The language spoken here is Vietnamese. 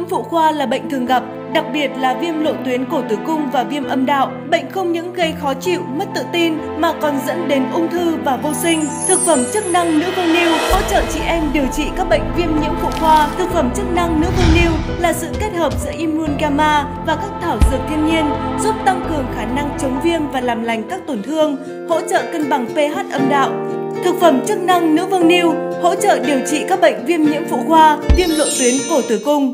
Viêm phụ khoa là bệnh thường gặp, đặc biệt là viêm lộ tuyến cổ tử cung và viêm âm đạo. Bệnh không những gây khó chịu, mất tự tin mà còn dẫn đến ung thư và vô sinh. Thực phẩm chức năng nữ vương lưu hỗ trợ chị em điều trị các bệnh viêm nhiễm phụ khoa. Thực phẩm chức năng nữ vương lưu là sự kết hợp giữa immun gamma và các thảo dược thiên nhiên, giúp tăng cường khả năng chống viêm và làm lành các tổn thương, hỗ trợ cân bằng pH âm đạo. Thực phẩm chức năng nữ vương niu hỗ trợ điều trị các bệnh viêm nhiễm phụ khoa, viêm lộ tuyến cổ tử cung.